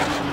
you